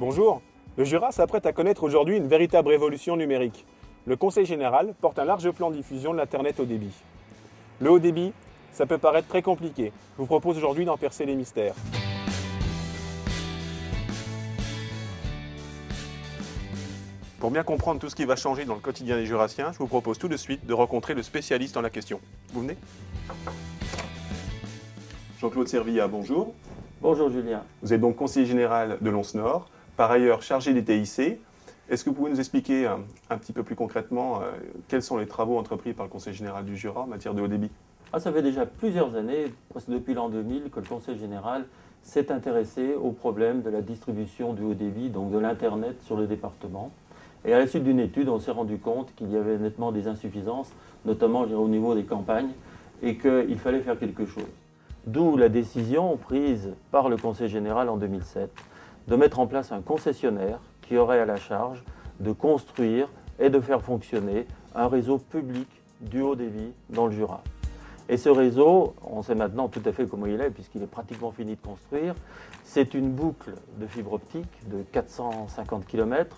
Bonjour, le Jura s'apprête à connaître aujourd'hui une véritable révolution numérique. Le Conseil général porte un large plan de diffusion de l'Internet haut débit. Le haut débit, ça peut paraître très compliqué. Je vous propose aujourd'hui d'en percer les mystères. Pour bien comprendre tout ce qui va changer dans le quotidien des Jurassiens, je vous propose tout de suite de rencontrer le spécialiste en la question. Vous venez Jean-Claude Servilla, bonjour. Bonjour Julien. Vous êtes donc conseiller général de Lons-Nord, par ailleurs chargé des TIC. Est-ce que vous pouvez nous expliquer un, un petit peu plus concrètement euh, quels sont les travaux entrepris par le Conseil général du Jura en matière de haut débit? Ah, Ça fait déjà plusieurs années, depuis l'an 2000, que le Conseil général s'est intéressé au problème de la distribution du haut débit, donc de l'Internet sur le département. Et à la suite d'une étude, on s'est rendu compte qu'il y avait nettement des insuffisances, notamment au niveau des campagnes, et qu'il fallait faire quelque chose. D'où la décision prise par le Conseil général en 2007 de mettre en place un concessionnaire qui aurait à la charge de construire et de faire fonctionner un réseau public du haut débit dans le Jura. Et ce réseau, on sait maintenant tout à fait comment il est, puisqu'il est pratiquement fini de construire. C'est une boucle de fibre optique de 450 km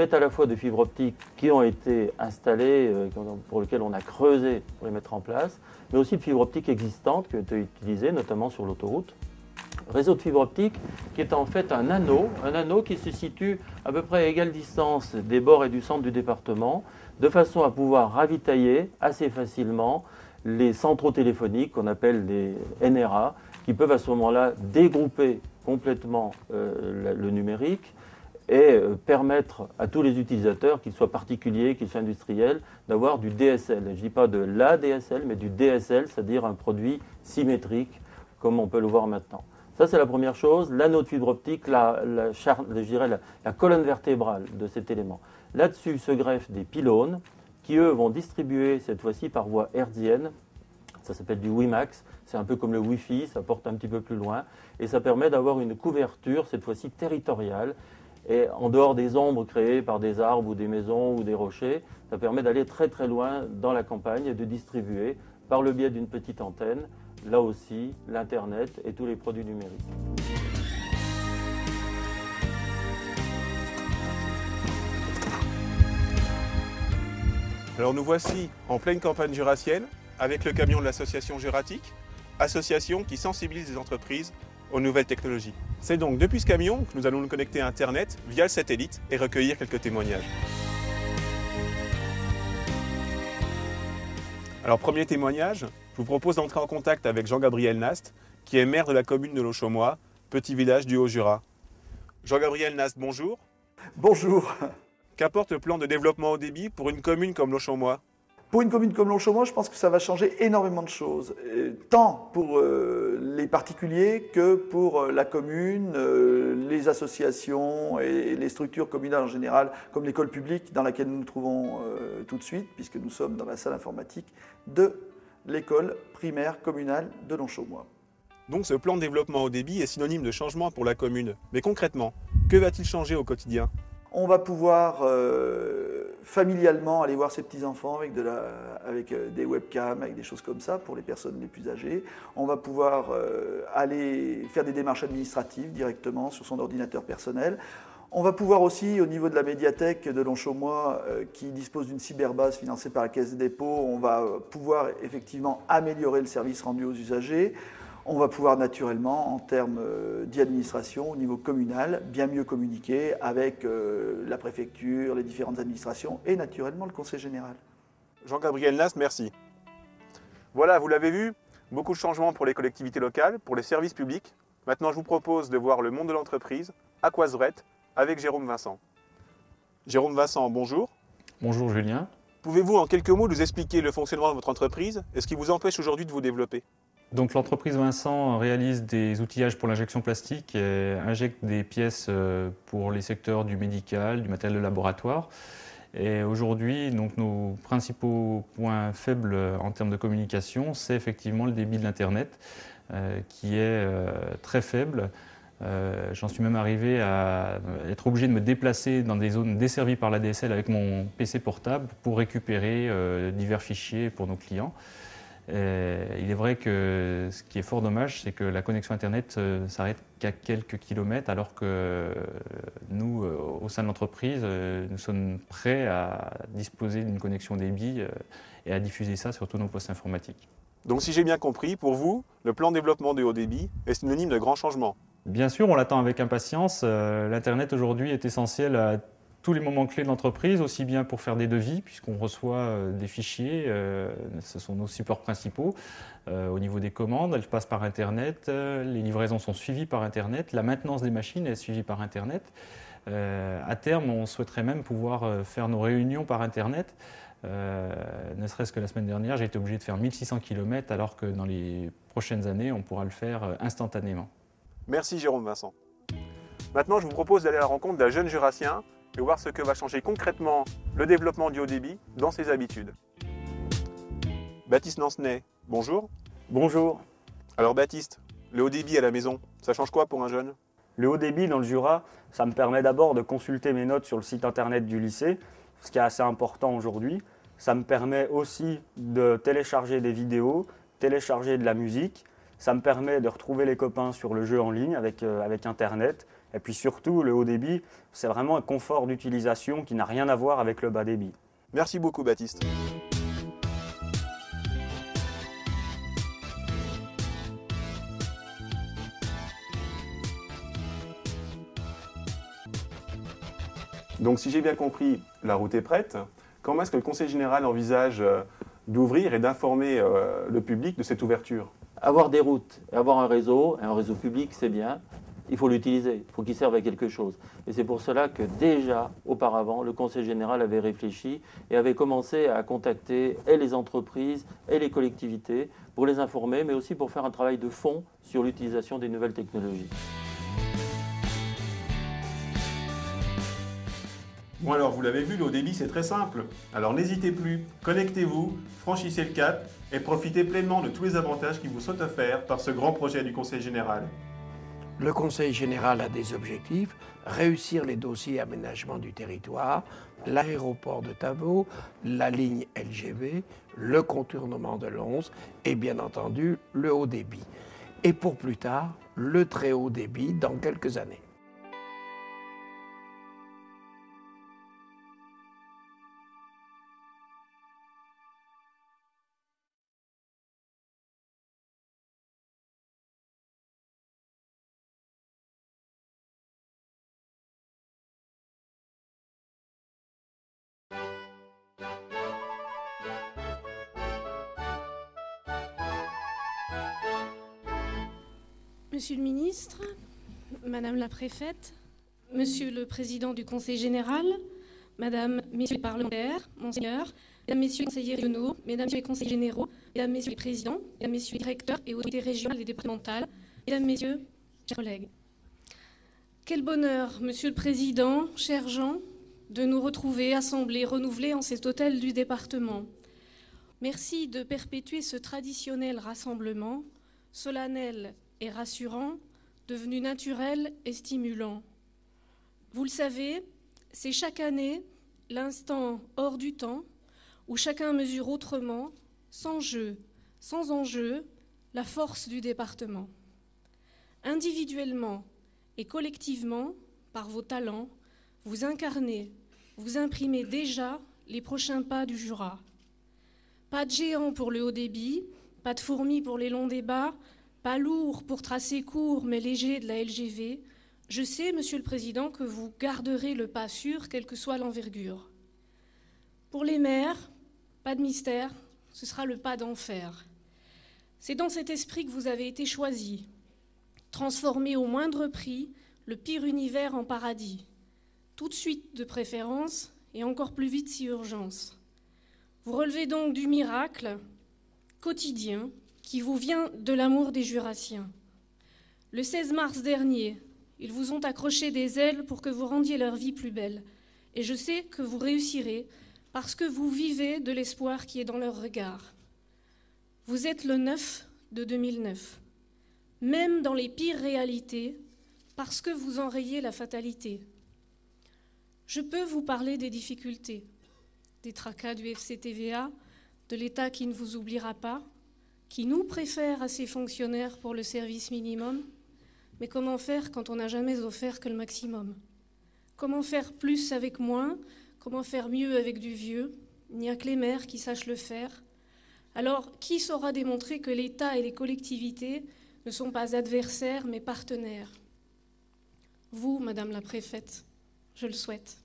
faites à la fois de fibres optiques qui ont été installées, euh, pour lesquelles on a creusé pour les mettre en place, mais aussi de fibres optiques existantes qui ont été utilisées, notamment sur l'autoroute. Réseau de fibres optiques qui est en fait un anneau, un anneau qui se situe à peu près à égale distance des bords et du centre du département, de façon à pouvoir ravitailler assez facilement les centraux téléphoniques qu'on appelle les NRA, qui peuvent à ce moment-là dégrouper complètement euh, le numérique et euh, permettre à tous les utilisateurs, qu'ils soient particuliers, qu'ils soient industriels, d'avoir du DSL. Je ne dis pas de la DSL, mais du DSL, c'est-à-dire un produit symétrique, comme on peut le voir maintenant. Ça, c'est la première chose. L'anneau de fibre optique, la, la, colonne vertébrale de cet élément. Là-dessus se greffent des pylônes qui, eux, vont distribuer, cette fois-ci par voie hertzienne, ça s'appelle du WiMAX, c'est un peu comme le Wi-Fi, ça porte un petit peu plus loin, et ça permet d'avoir une couverture, cette fois-ci territoriale, et en dehors des ombres créées par des arbres ou des maisons ou des rochers, ça permet d'aller très très loin dans la campagne et de distribuer par le biais d'une petite antenne, là aussi, l'Internet et tous les produits numériques. Alors nous voici en pleine campagne jurassienne avec le camion de l'association Juratique, association qui sensibilise les entreprises aux nouvelles technologies. C'est donc depuis ce camion que nous allons nous connecter à Internet via le satellite et recueillir quelques témoignages. Alors premier témoignage, vous propose d'entrer en contact avec Jean-Gabriel Nast, qui est maire de la commune de Lochaumois, petit village du Haut-Jura. Jean-Gabriel Nast, bonjour. Bonjour. Qu'apporte le plan de développement au débit pour une commune comme Lochaumois pour une commune comme Longchamp, je pense que ça va changer énormément de choses, euh, tant pour euh, les particuliers que pour euh, la commune, les associations et les structures communales en général, comme l'école publique dans laquelle nous nous trouvons tout de suite, puisque nous sommes dans la salle informatique de l'école primaire communale de Longchaumois. Donc ce plan de développement au débit est synonyme de changement pour la commune. Mais concrètement, que va-t-il changer au quotidien? On va pouvoir familialement aller voir ses petits-enfants avec, de la, avec euh, des webcams, avec des choses comme ça pour les personnes les plus âgées. On va pouvoir euh, aller faire des démarches administratives directement sur son ordinateur personnel. On va pouvoir aussi, au niveau de la médiathèque de Longchaumois, euh, qui dispose d'une cyberbase financée par la Caisse des dépôts, on va pouvoir effectivement améliorer le service rendu aux usagers. On va pouvoir naturellement, en termes euh, d'administration au niveau communal, bien mieux communiquer avec euh, la préfecture, les différentes administrations et naturellement le Conseil général. Jean-Gabriel Nas, merci. Voilà, vous l'avez vu, beaucoup de changements pour les collectivités locales, pour les services publics. Maintenant, je vous propose de voir le monde de l'entreprise à Coiserette avec Jérôme Vincent. Jérôme Vincent, bonjour. Bonjour Julien. Pouvez-vous en quelques mots nous expliquer le fonctionnement de votre entreprise et ce qui vous empêche aujourd'hui de vous développer? Donc l'entreprise Vincent réalise des outillages pour l'injection plastique et injecte des pièces euh, pour les secteurs du médical, du matériel de laboratoire. Et aujourd'hui, donc nos principaux points faibles en termes de communication, c'est effectivement le débit de l'Internet, euh, qui est euh, très faible. J'en suis même arrivé à être obligé de me déplacer dans des zones desservies par la DSL avec mon PC portable pour récupérer divers fichiers pour nos clients. il est vrai que ce qui est fort dommage, c'est que la connexion Internet euh, s'arrête qu'à quelques kilomètres, alors que euh, nous, euh, au sein de l'entreprise, nous sommes prêts à disposer d'une connexion débit et à diffuser ça sur tous nos postes informatiques. Donc si j'ai bien compris, pour vous, le plan de développement de haut débit est synonyme de grands changements Bien sûr, on l'attend avec impatience. L'Internet aujourd'hui est essentiel à tous les moments clés de l'entreprise, aussi bien pour faire des devis, puisqu'on reçoit euh, des fichiers, euh, ce sont nos supports principaux. Euh, au niveau des commandes, elles passent par Internet, les livraisons sont suivies par Internet, la maintenance des machines est suivie par Internet. à terme, on souhaiterait même pouvoir faire nos réunions par Internet. ne serait-ce que la semaine dernière, j'ai été obligé de faire 1600 km, alors que dans les prochaines années, on pourra le faire instantanément. Merci Jérôme Vincent. Maintenant, je vous propose d'aller à la rencontre d'un jeune jurassien et voir ce que va changer concrètement le développement du haut débit dans ses habitudes. Baptiste Nancenay, bonjour. Bonjour. Alors Baptiste, le haut débit à la maison, ça change quoi pour un jeune? Le haut débit dans le Jura, ça me permet d'abord de consulter mes notes sur le site internet du lycée, ce qui est assez important aujourd'hui. Ça me permet aussi de télécharger des vidéos, télécharger de la musique. Ça me permet de retrouver les copains sur le jeu en ligne avec, euh, avec Internet et puis surtout, le haut débit, c'est vraiment un confort d'utilisation qui n'a rien à voir avec le bas débit. Merci beaucoup Baptiste. Donc si j'ai bien compris, la route est prête. Comment est-ce que le Conseil général envisage euh, d'ouvrir et d'informer euh, le public de cette ouverture? Avoir des routes, avoir un réseau, un réseau public, c'est bien il faut l'utiliser, il faut qu'il serve à quelque chose. Et c'est pour cela que déjà, auparavant, le Conseil général avait réfléchi et avait commencé à contacter et les entreprises et les collectivités pour les informer, mais aussi pour faire un travail de fond sur l'utilisation des nouvelles technologies. Bon alors, vous l'avez vu, le haut débit, c'est très simple. Alors n'hésitez plus, connectez-vous, franchissez le cap et profitez pleinement de tous les avantages qui vous sont offerts par ce grand projet du Conseil général. Le Conseil général a des objectifs, réussir les dossiers aménagement du territoire, l'aéroport de Tavo, la ligne LGV, le contournement de l'Once et bien entendu le haut débit. Et pour plus tard, le très haut débit dans quelques années. Madame la préfète, Monsieur le président du Conseil général, Madame, Messieurs les parlementaires, Monseigneur, Mesdames, Messieurs les conseillers régionaux, Mesdames, Messieurs les conseillers généraux, Mesdames, Messieurs les présidents, Mesdames, Messieurs les directeurs et autorités régionales et départementales, Mesdames, Messieurs, chers collègues. Quel bonheur, Monsieur le Président, cher Jean, de nous retrouver assemblés, renouvelés en cet hôtel du département. Merci de perpétuer ce traditionnel rassemblement, solennel et rassurant, devenu naturel et stimulant. Vous le savez, c'est chaque année l'instant hors du temps où chacun mesure autrement, sans jeu, sans enjeu, la force du département. Individuellement et collectivement, par vos talents, vous incarnez, vous imprimez déjà les prochains pas du Jura. Pas de géant pour le haut débit, pas de fourmis pour les longs débats, pas lourd pour tracer court mais léger de la LGV, je sais, Monsieur le Président, que vous garderez le pas sûr, quelle que soit l'envergure. Pour les maires, pas de mystère, ce sera le pas d'enfer. C'est dans cet esprit que vous avez été choisi, transformer au moindre prix le pire univers en paradis, tout de suite de préférence et encore plus vite si urgence. Vous relevez donc du miracle quotidien qui vous vient de l'amour des Jurassiens. Le 16 mars dernier, ils vous ont accroché des ailes pour que vous rendiez leur vie plus belle. Et je sais que vous réussirez parce que vous vivez de l'espoir qui est dans leur regard. Vous êtes le neuf de 2009, même dans les pires réalités, parce que vous enrayez la fatalité. Je peux vous parler des difficultés, des tracas du FCTVA, de l'État qui ne vous oubliera pas, qui nous préfère à ses fonctionnaires pour le service minimum. Mais comment faire quand on n'a jamais offert que le maximum? Comment faire plus avec moins? Comment faire mieux avec du vieux? Il n'y a que les maires qui sachent le faire. Alors, qui saura démontrer que l'État et les collectivités ne sont pas adversaires mais partenaires? Vous, Madame la Préfète, je le souhaite.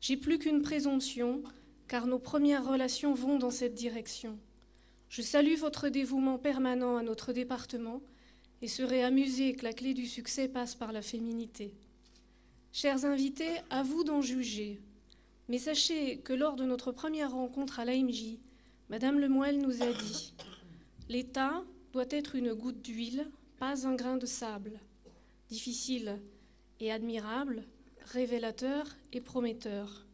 J'ai plus qu'une présomption, car nos premières relations vont dans cette direction. Je salue votre dévouement permanent à notre département et serai amusée que la clé du succès passe par la féminité. Chers invités, à vous d'en juger. Mais sachez que lors de notre première rencontre à l'AMJ, Madame Lemoelle nous a dit L'État doit être une goutte d'huile, pas un grain de sable. Difficile et admirable, révélateur et prometteur.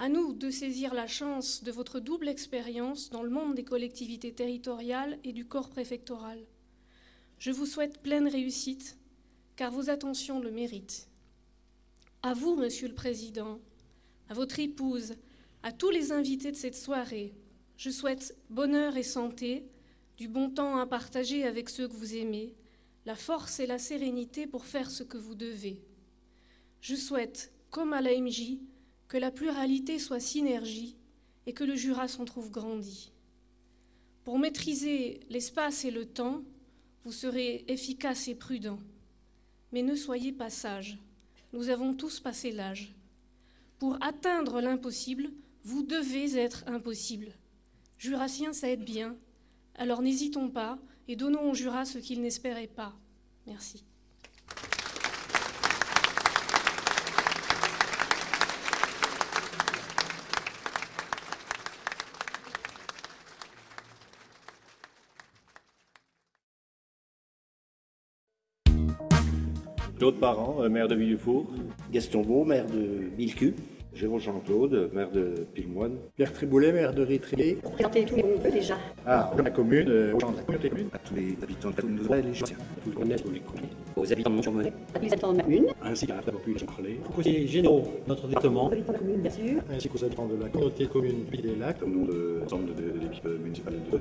À nous de saisir la chance de votre double expérience dans le monde des collectivités territoriales et du corps préfectoral. Je vous souhaite pleine réussite, car vos attentions le méritent. À vous, Monsieur le Président, à votre épouse, à tous les invités de cette soirée, je souhaite bonheur et santé, du bon temps à partager avec ceux que vous aimez, la force et la sérénité pour faire ce que vous devez. Je souhaite, comme à l'AMJ, que la pluralité soit synergie et que le Jura s'en trouve grandi. Pour maîtriser l'espace et le temps, vous serez efficace et prudent. Mais ne soyez pas sage. Nous avons tous passé l'âge. Pour atteindre l'impossible, vous devez être impossible. Jurassien, ça aide bien. Alors n'hésitons pas et donnons au Jura ce qu'il n'espérait pas. Merci. Claude Parent, euh, maire de Villefour. Gaston Beau, maire de Villecu. Jérôme Jean-Claude, maire de Pilmoine. Pierre Triboulet, maire de Ritrier. Pour présenter tous les mondes déjà. Ah, la commune, euh, aux gens de la communauté commune. À tous les habitants de la commune les gens. Tous les connaissent, tous les connaissent. Aux habitants de Montsurmenet. À tous les habitants de la commune. Ainsi qu'à la population parlée. Aux conseillers généraux de notre département. Aux habitants de la commune, bien sûr. Ainsi qu'aux habitants de la communauté commune Pays des Lacs. Au nom de l'ensemble de l'équipe municipale de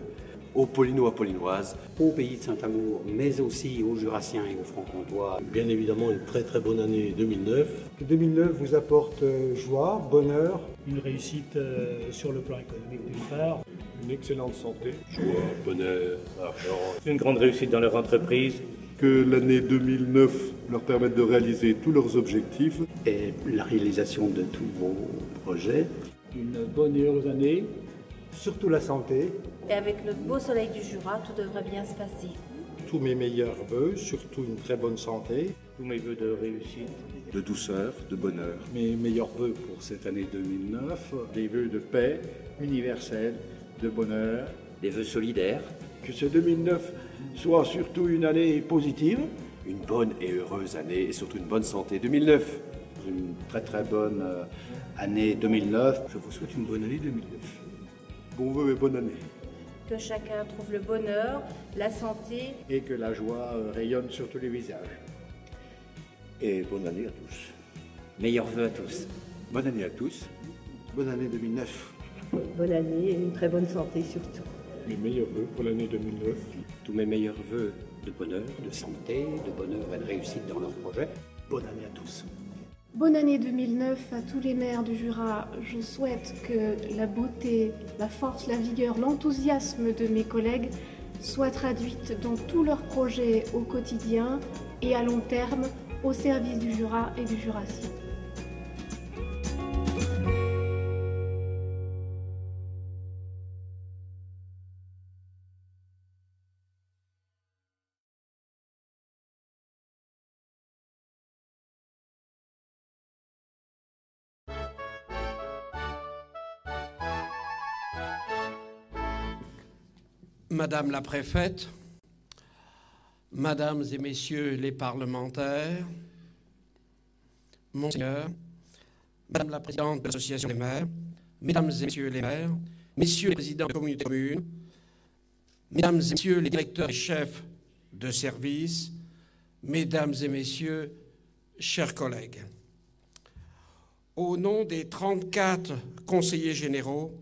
aux Paulinois, Paulinoises, au pays de Saint-Amour, mais aussi aux Jurassiens et aux Franc-Comtois. Bien évidemment, une très très bonne année 2009. Que 2009 vous apporte joie, bonheur. Une réussite euh, sur le plan économique d'une part. Une excellente santé. Joie, bonheur, argent. Une grande réussite dans leur entreprise. Que l'année 2009 leur permette de réaliser tous leurs objectifs. Et la réalisation de tous vos projets. Une bonne et heureuse année. Surtout la santé. Et avec le beau soleil du Jura, tout devrait bien se passer. Tous mes meilleurs voeux, surtout une très bonne santé. Tous mes voeux de réussite. De douceur, de bonheur. Mes meilleurs voeux pour cette année 2009. Des voeux de paix universelle, de bonheur. Des voeux solidaires. Que ce 2009 soit surtout une année positive. Une bonne et heureuse année et surtout une bonne santé 2009. Une très très bonne année 2009. Je vous souhaite une bonne année 2009. Bon vœu et bonne année que chacun trouve le bonheur, la santé. Et que la joie rayonne sur tous les visages. Et bonne année à tous. Meilleurs vœux à tous. Bonne année à tous. Bonne année 2009. Bonne année et une très bonne santé surtout. Mes meilleurs vœux pour l'année 2009. Tous mes meilleurs vœux de bonheur, de santé, de bonheur et de réussite dans leurs projets. Bonne année à tous. Bonne année 2009 à tous les maires du Jura. Je souhaite que la beauté, la force, la vigueur, l'enthousiasme de mes collègues soient traduites dans tous leurs projets au quotidien et à long terme au service du Jura et du Jurassien. Madame la préfète, Mesdames et Messieurs les parlementaires, Monseigneur, Madame la présidente de l'Association des maires, Mesdames et Messieurs les maires, Messieurs les présidents de communes, Mesdames et Messieurs les directeurs et chefs de service, Mesdames et Messieurs, chers collègues, au nom des 34 conseillers généraux,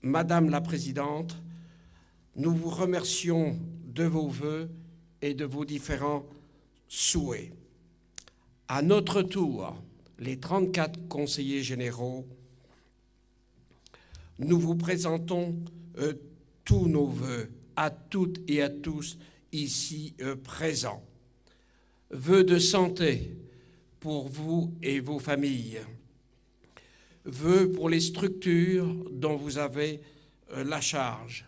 Madame la présidente, nous vous remercions de vos voeux et de vos différents souhaits. À notre tour, les 34 conseillers généraux, nous vous présentons euh, tous nos voeux à toutes et à tous ici euh, présents. Vœux de santé pour vous et vos familles. Vœux pour les structures dont vous avez euh, la charge.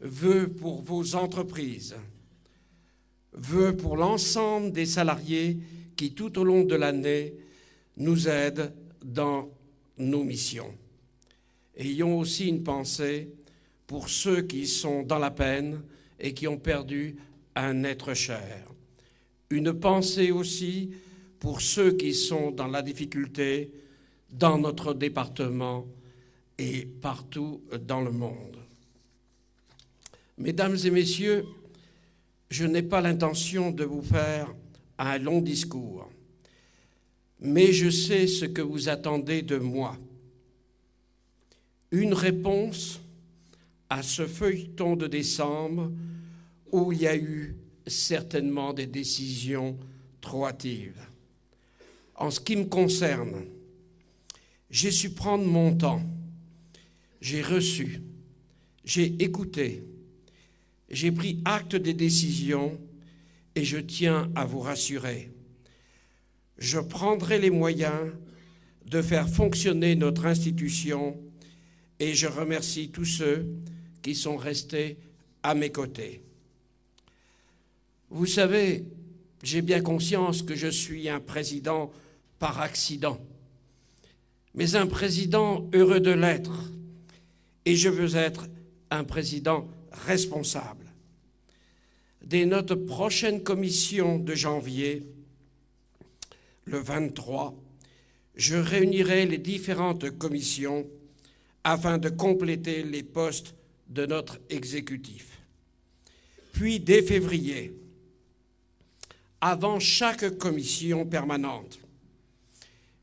Vœux pour vos entreprises. Vœux pour l'ensemble des salariés qui, tout au long de l'année, nous aident dans nos missions. Ayons aussi une pensée pour ceux qui sont dans la peine et qui ont perdu un être cher. Une pensée aussi pour ceux qui sont dans la difficulté dans notre département et partout dans le monde. Mesdames et messieurs, je n'ai pas l'intention de vous faire un long discours, mais je sais ce que vous attendez de moi. Une réponse à ce feuilleton de décembre où il y a eu certainement des décisions trop hâtives. En ce qui me concerne, j'ai su prendre mon temps, j'ai reçu, j'ai écouté, j'ai pris acte des décisions et je tiens à vous rassurer. Je prendrai les moyens de faire fonctionner notre institution et je remercie tous ceux qui sont restés à mes côtés. Vous savez, j'ai bien conscience que je suis un président par accident, mais un président heureux de l'être, et je veux être un président responsable. Dès notre prochaine commission de janvier, le 23, je réunirai les différentes commissions afin de compléter les postes de notre exécutif. Puis, dès février, avant chaque commission permanente,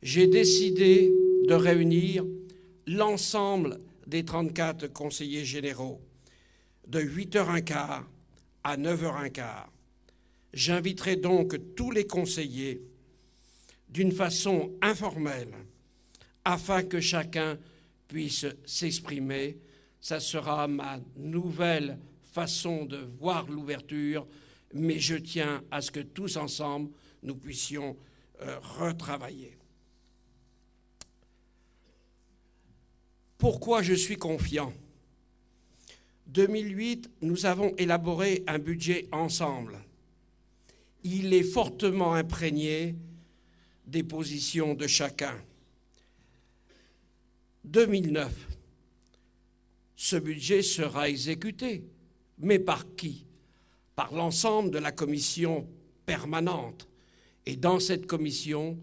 j'ai décidé de réunir l'ensemble des 34 conseillers généraux de 8h15 à 9h15. J'inviterai donc tous les conseillers d'une façon informelle afin que chacun puisse s'exprimer. Ça sera ma nouvelle façon de voir l'ouverture, mais je tiens à ce que tous ensemble, nous puissions euh, retravailler. Pourquoi je suis confiant? 2008, nous avons élaboré un budget ensemble. Il est fortement imprégné des positions de chacun. 2009, ce budget sera exécuté. Mais par qui? Par l'ensemble de la commission permanente. Et dans cette commission,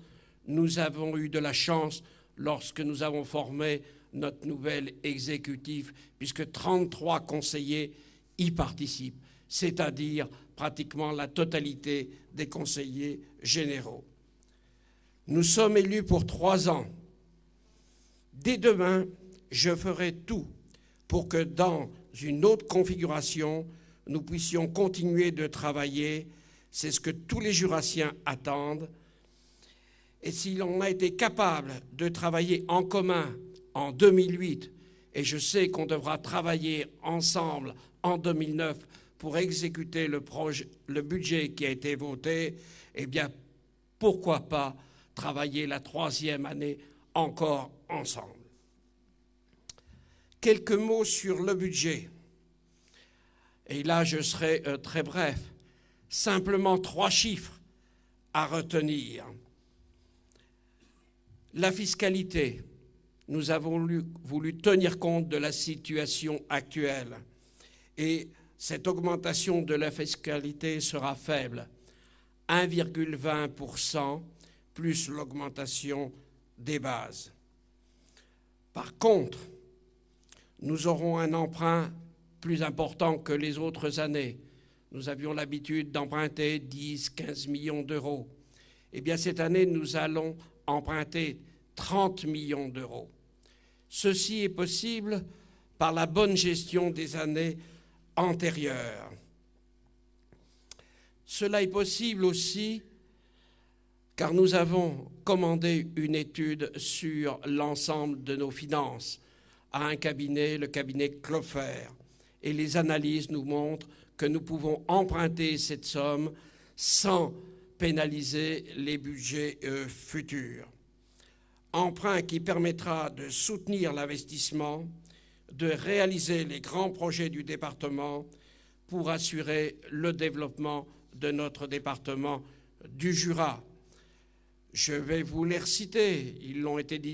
nous avons eu de la chance lorsque nous avons formé notre nouvel exécutif, puisque 33 conseillers y participent, c'est-à-dire pratiquement la totalité des conseillers généraux. Nous sommes élus pour trois ans. Dès demain, je ferai tout pour que dans une autre configuration, nous puissions continuer de travailler. C'est ce que tous les jurassiens attendent. Et si l'on a été capable de travailler en commun en 2008, et je sais qu'on devra travailler ensemble en 2009 pour exécuter le, projet, le budget qui a été voté, eh bien, pourquoi pas travailler la troisième année encore ensemble. Quelques mots sur le budget. Et là, je serai euh, très bref. Simplement trois chiffres à retenir. La fiscalité, nous avons voulu tenir compte de la situation actuelle et cette augmentation de la fiscalité sera faible, 1,20% plus l'augmentation des bases. Par contre, nous aurons un emprunt plus important que les autres années. Nous avions l'habitude d'emprunter 10, 15 millions d'euros. Eh bien, cette année, nous allons emprunter 30 millions d'euros. Ceci est possible par la bonne gestion des années antérieures. Cela est possible aussi car nous avons commandé une étude sur l'ensemble de nos finances à un cabinet, le cabinet Clofer, et les analyses nous montrent que nous pouvons emprunter cette somme sans pénaliser les budgets euh, futurs. Emprunt qui permettra de soutenir l'investissement, de réaliser les grands projets du département pour assurer le développement de notre département du Jura. Je vais vous les reciter, ils l'ont été dit